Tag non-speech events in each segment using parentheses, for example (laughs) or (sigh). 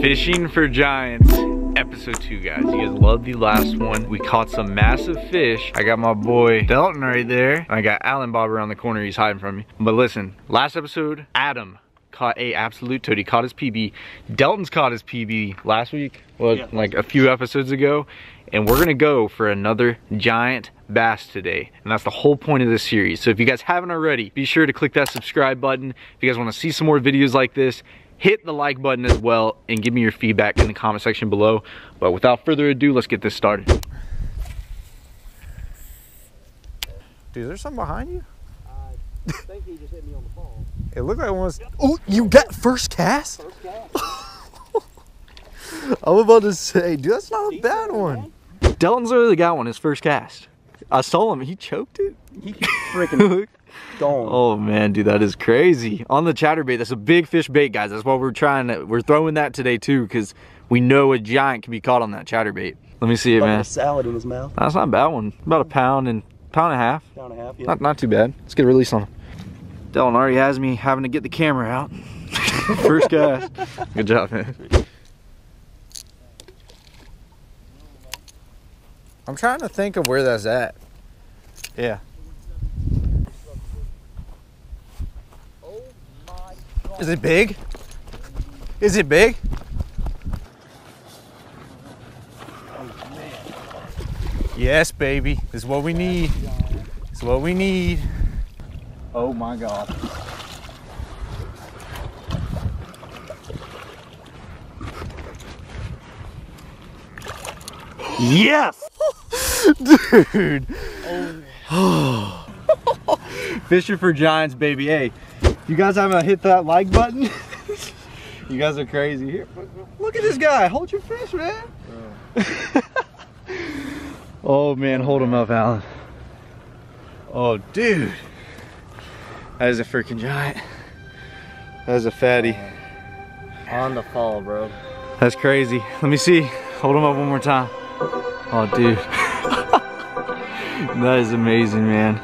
Fishing for Giants, episode two, guys. You guys loved the last one. We caught some massive fish. I got my boy Dalton right there. I got Alan Bob around the corner. He's hiding from me. But listen, last episode, Adam caught a absolute toad. He caught his PB. Dalton's caught his PB last week, well, yeah. like a few episodes ago. And we're gonna go for another giant bass today. And that's the whole point of this series. So if you guys haven't already, be sure to click that subscribe button. If you guys wanna see some more videos like this, hit the like button as well and give me your feedback in the comment section below. But without further ado, let's get this started. Dude, there's something behind you? I think he just hit me on the phone. It looked like almost. Oh, you got first cast? First cast. (laughs) I'm about to say, dude, that's not a bad one. Dalton's literally got one, his first cast. I saw him, he choked it. He freaking (laughs) gone. Oh man, dude, that is crazy. On the chatterbait, that's a big fish bait, guys. That's why we're trying to, we're throwing that today too, because we know a giant can be caught on that chatterbait. Let me see it, like man. A salad in his mouth. That's not a bad one. About a pound and pound and a half. Pound and a half, yeah. Not, not too bad. Let's get a release on him. Dylan already has me having to get the camera out. (laughs) First cast. Good job, man. I'm trying to think of where that's at. Yeah. Is it big? Is it big? Yes, baby. This is what we need. This is what we need. Oh my God. Yes! (laughs) Dude. Oh. Fishing for giants, baby. Hey, you guys haven't hit that like button? (laughs) you guys are crazy. Here, look at this guy. Hold your fish, man. Oh, (laughs) oh man, hold him up, Alan. Oh, dude. That is a freaking giant. That is a fatty. On the fall, bro. That's crazy. Let me see. Hold him up one more time. Oh, dude. (laughs) that is amazing, man.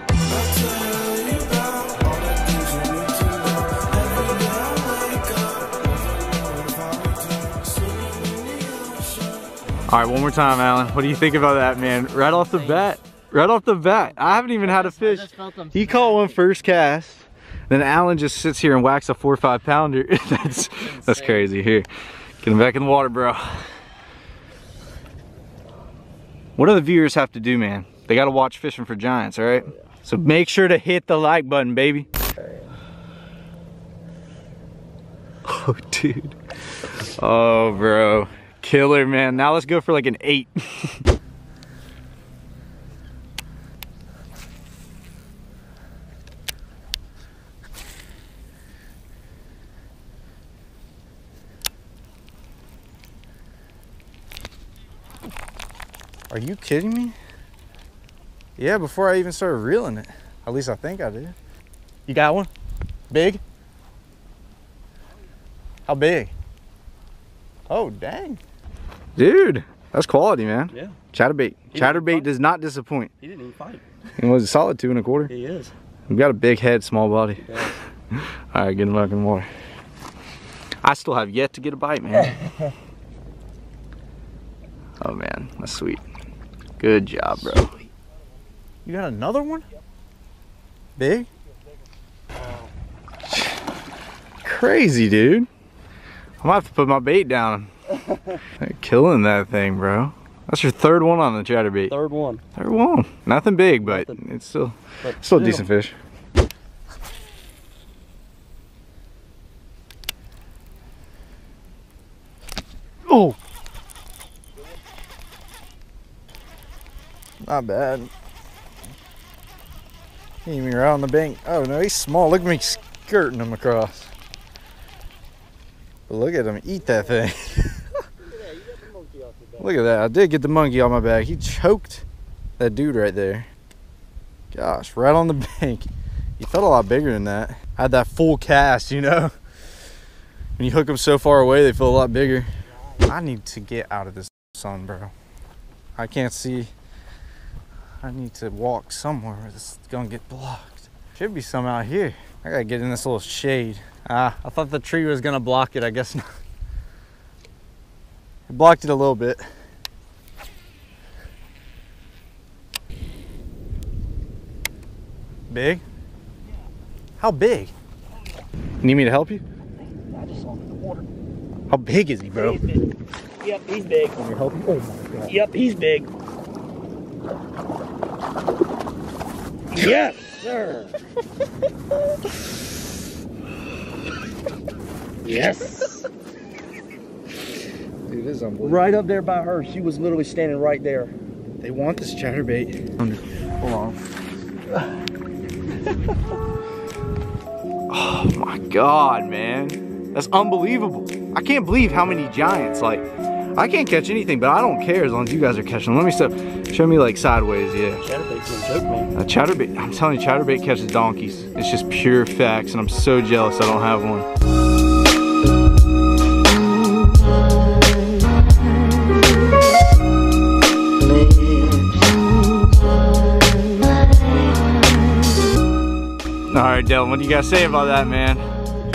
All right, one more time, Alan. What do you think about that, man? Right off the bat, right off the bat. I haven't even had a fish. He caught one first cast. Then Alan just sits here and whacks a four or five pounder. (laughs) that's that's crazy. Here, get him back in the water, bro. What do the viewers have to do, man? They got to watch Fishing for Giants, all right? So make sure to hit the like button, baby. (laughs) Oh, dude. Oh, bro. Killer, man. Now let's go for like an eight. (laughs) Are you kidding me? Yeah, before I even started reeling it. At least I think I did. You got one? Big? How big? Oh, dang. Dude, that's quality, man. Yeah. Chatterbait. Chatterbait does not disappoint. He didn't even fight. He was a solid two and a quarter. He is. We got a big head, small body. (laughs) All right, get him back in the water. I still have yet to get a bite, man. (laughs) oh man, that's sweet. Good job, bro. You got another one? Big? Crazy, dude. I might have to put my bait down. (laughs) Killing that thing, bro. That's your third one on the chatterbait. Third one. Third one. Nothing big, but Nothing. it's still But still a decent fish. Oh! Not bad. He even right on the bank. Oh no, he's small. Look at me skirting him across. Look at him eat that thing. (laughs) look at that. I did get the monkey on my back. He choked that dude right there. Gosh, right on the (laughs) bank. He felt a lot bigger than that. I had that full cast, you know? When you hook them so far away, they feel a lot bigger. I need to get out of this sun, bro. I can't see. I need to walk somewhere this is gonna get blocked. Should be some out here. I gotta get in this little shade. Ah, I thought the tree was gonna block it. I guess not. It blocked it a little bit. Big? How big? Need me to help you? I just saw him in the water. How big is he, bro? He's big. Yep, he's big. Can we help you? Oh my god. Yep, he's big. (laughs) Yes, sir. (laughs) yes. Dude, this is unbelievable. Right up there by her. She was literally standing right there. They want this chatterbait. Hold on. (laughs) oh my god, man. That's unbelievable. I can't believe how many giants, like, I can't catch anything, but I don't care as long as you guys are catching. Let me step, show me like sideways, yeah. Chatterbait's no joke, man. A chatterbait, I'm telling you, chatterbait catches donkeys. It's just pure facts, and I'm so jealous I don't have one. All right, Dylan, what do you guys say about that, man?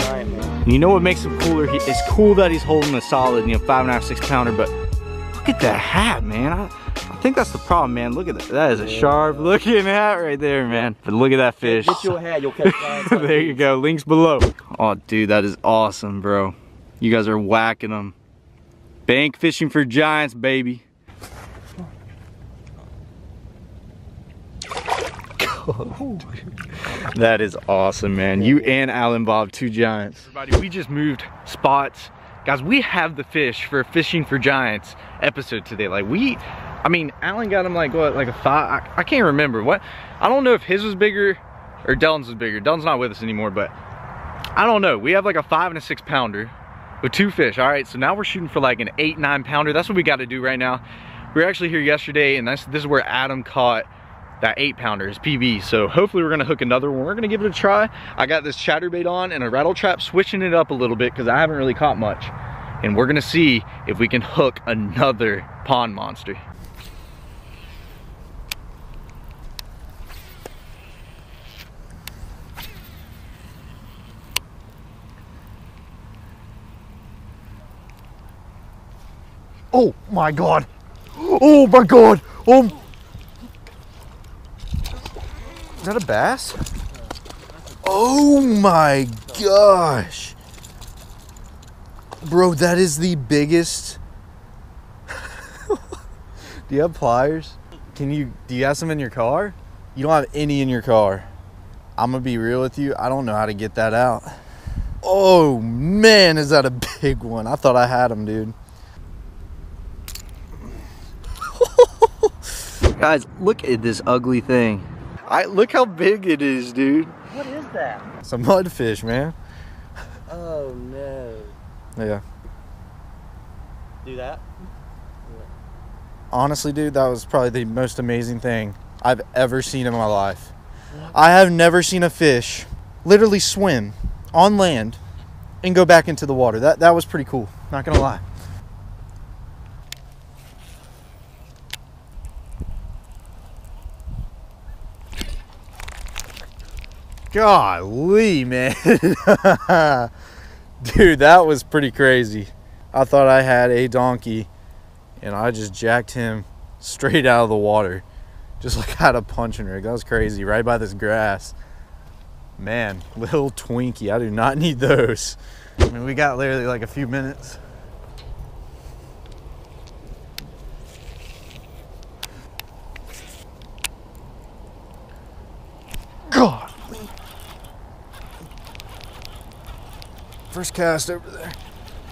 Giant, man. You know what makes him cooler? He, it's cool that he's holding a solid, you know, five and a half, six pounder, but look at that hat, man. I, I think that's the problem, man. Look at that. That is a sharp looking hat right there, man. But look at that fish. Get your hat, you'll catch (laughs) there you go. Links below. Oh, dude, that is awesome, bro. You guys are whacking them. Bank fishing for giants, baby. (laughs) That is awesome, man. You and Alan Bob, two giants. Everybody, we just moved spots. Guys, we have the fish for Fishing for Giants episode today. Like we, I mean, Alan got him like what, like a five, I, I can't remember. What, I don't know if his was bigger or Dylan's was bigger. Dylan's not with us anymore, but I don't know. We have like a five and a six pounder with two fish. All right, so now we're shooting for like an eight, nine pounder. That's what we got to do right now. We were actually here yesterday and that's, this is where Adam caught that eight pounder, is PB. So hopefully we're gonna hook another one. We're gonna give it a try. I got this chatterbait on and a rattle trap, switching it up a little bit because I haven't really caught much. And we're gonna see if we can hook another pond monster. Oh my God. Oh my God. Oh. Is that a bass? Oh my gosh. Bro, that is the biggest. (laughs) do you have pliers? Can you, do you have some in your car? You don't have any in your car. I'm gonna be real with you. I don't know how to get that out. Oh man, is that a big one? I thought I had him, dude. (laughs) Guys, look at this ugly thing. I look how big it is, dude. What is that? It's a mudfish, man. Oh no. Yeah. Do that? Honestly, dude, that was probably the most amazing thing I've ever seen in my life. I have never seen a fish literally swim on land and go back into the water. That that was pretty cool. Not gonna lie. Golly, man. (laughs) Dude, that was pretty crazy. I thought I had a donkey and I just jacked him straight out of the water. Just like I (laughs) had a punching rig. That was crazy. Right by this grass. Man, little Twinkie. I do not need those. I mean, we got literally like a few minutes. First cast over there.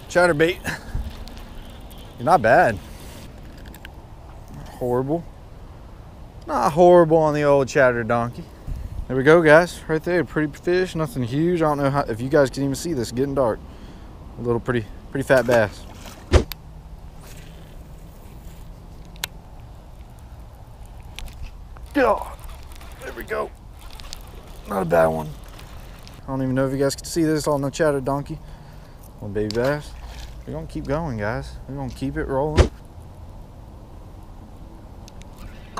Chatterbait. You're not bad. Horrible. Not horrible on the old chatter donkey. There we go, guys. Right there, pretty fish. Nothing huge. I don't know how, if you guys can even see this. Getting dark. A little pretty, pretty fat bass. Oh, there we go. Not a bad one. I don't even know if you guys can see this on the chatter donkey. One baby bass. We're gonna keep going, guys. We're gonna keep it rolling.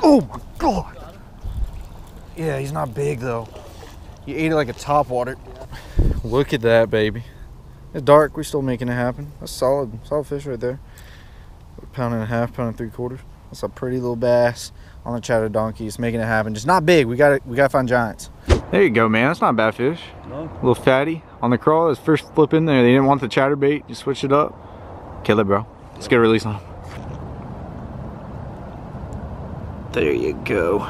Oh my god! Yeah, he's not big though. He ate it like a top water. Look at that, baby. It's dark. We're still making it happen. That's solid, solid fish right there. A pound and a half, pound and three quarters. That's a pretty little bass on the chatter donkey. It's making it happen. Just not big. We got to We got to find giants. There you go, man. That's not a bad fish. No. A little fatty on the crawl. His first flip in there. They didn't want the chatterbait. Just switch it up. Kill it, bro. Let's get a release on him. There you go.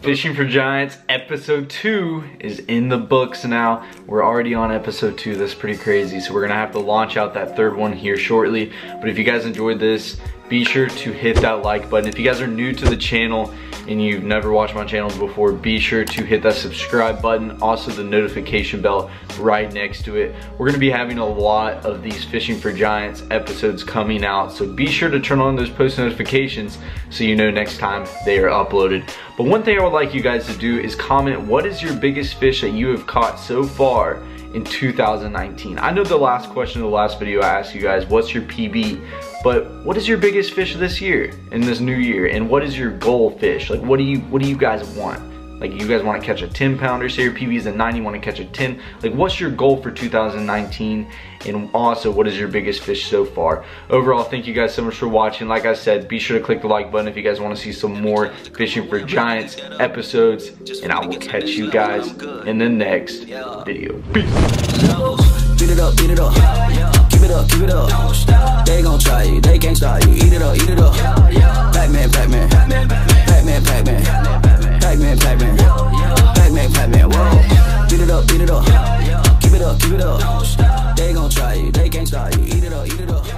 Fishing for Giants episode two is in the books now. We're already on episode two. That's pretty crazy. So we're gonna have to launch out that third one here shortly. But if you guys enjoyed this, be sure to hit that like button. If you guys are new to the channel and you've never watched my channels before, be sure to hit that subscribe button. Also the notification bell right next to it. We're gonna be having a lot of these Fishing for Giants episodes coming out. So be sure to turn on those post notifications so you know next time they are uploaded. But one thing I would like you guys to do is comment what is your biggest fish that you have caught so far in 2019. I know the last question of the last video I asked you guys, what's your PB? But what is your biggest fish this year, in this new year? And what is your goal fish? Like what do you what do you guys want? Like you guys want to catch a 10 pounder, say your PB is a 9, you want to catch a 10. Like what's your goal for 2019? And also what is your biggest fish so far? Overall, thank you guys so much for watching. Like I said, be sure to click the like button if you guys want to see some more Fishing for Giants episodes. And I will catch you guys in the next video. Peace. Beat it up, beat it up. Keep it up, keep it up. They gon' try you, they can't stop you. Eat it up, eat it up. Yeah, Pac-Man, Pac-Man. Pac-Man, Pac-Man. Pac-Man, Pac-Man. Pac-Man, Pac-Man, Pac-Man. Whoa. Beat it up, beat it up. Keep it up, keep it up. They gon' try you, they can't stop you. Eat it up, eat it up.